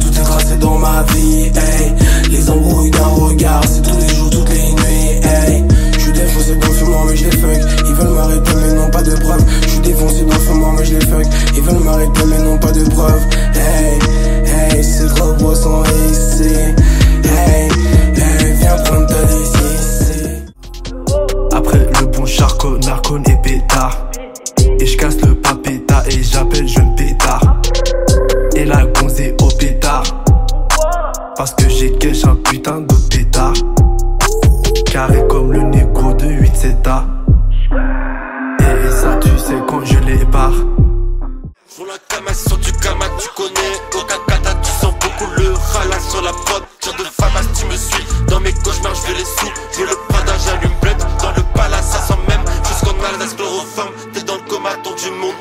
tout est tracé dans ma vie, hey. Les embrouilles d'un regard, c'est tous les jours, toutes les nuits, hey. J'suis défoncé parfumant, mais j'les fuck. Ils veulent m'arrêter, mais non pas de preuves. J'suis défoncé moi mais j'les fuck. Ils veulent m'arrêter, mais non pas de preuves, hey. Hey, c'est trop poisson ici, hey. Hey, viens prendre ta décision. Après le bon charco, narcone et pétard. Et je casse le papeta et j'appelle je Parce que j'ai caché un putain de pétard. Carré comme le négro de 8 7 Et ça, tu sais quand je les barre. Sur la cama, sur du kama, tu connais Aucun kata, tu sens beaucoup le rala sur la prod.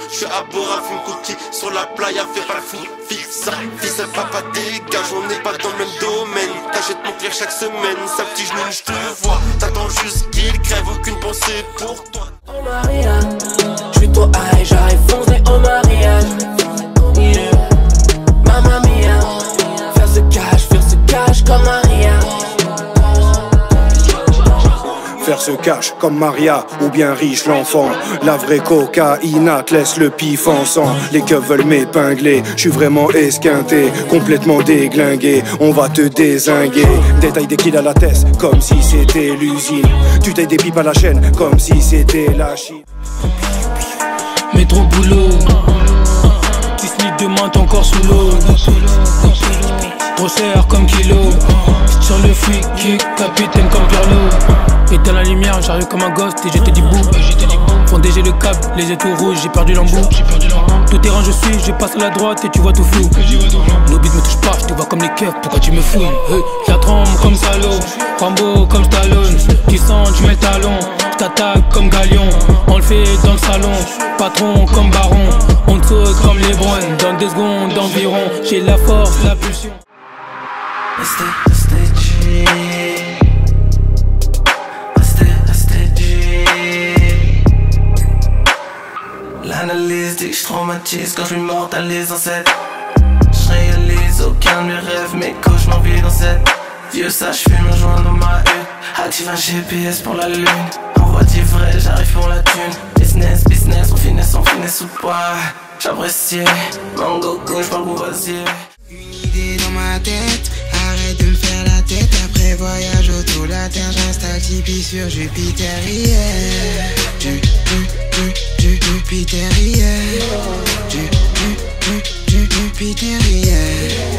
Je suis à Bora, fume cookie. Sur la playa, fais pas le fou. Fixe ça, fils, papa, dégage. On n'est pas dans le même domaine. T'achètes mon clair chaque semaine. Sa petit genou, je te vois. T'attends juste qu'il crève. Aucune pensée pour toi. Oh Maria, je suis trop Ce cash comme Maria ou bien riche l'enfant. La vraie cocaïna te laisse le pif en sang. Les keufs veulent m'épingler, je suis vraiment esquinté, complètement déglingué. On va te désinguer. Détail des kills à la tête, comme si c'était l'usine. Tu tailles des pipes à la chaîne, comme si c'était la Chine. Métro boulot Petit sneak de encore sous l'eau Trop cher comme kilo le capitaine comme Pirlo Et dans la lumière, j'arrive comme un ghost et j'étais du bout. Fondé j'ai le cap, les étoiles rouges, j'ai perdu l'embout. Tout terrain je suis, je passe à la droite et tu vois tout flou. Nos me touchent pas, je te vois comme les keufs, pourquoi tu me fouilles? Hey, La trompe comme salaud, Rambo comme Stallone. Tu sens, tu mets talon, t'attaque comme Galion. On le fait dans le salon, patron comme baron. On te saute comme les bruns, dans deux secondes environ. J'ai la force, la pulsion. Restez Je traumatise quand je m'immortalise dans cette. Je réalise aucun de mes rêves, mes cauchemars vivent dans cette. Vieux ça, je un joint dans ma hutte. Active un GPS pour la lune. Envoie du vrai, j'arrive pour la thune. Business, business, on finesse, on finesse ou pas. J'apprécie, mango, je parle courvoisier. Une idée dans ma tête, arrête de me faire la tête. Après voyage autour de la terre, j'installe Tipeee sur Jupiter. Yeah. Du, du, Jupiter.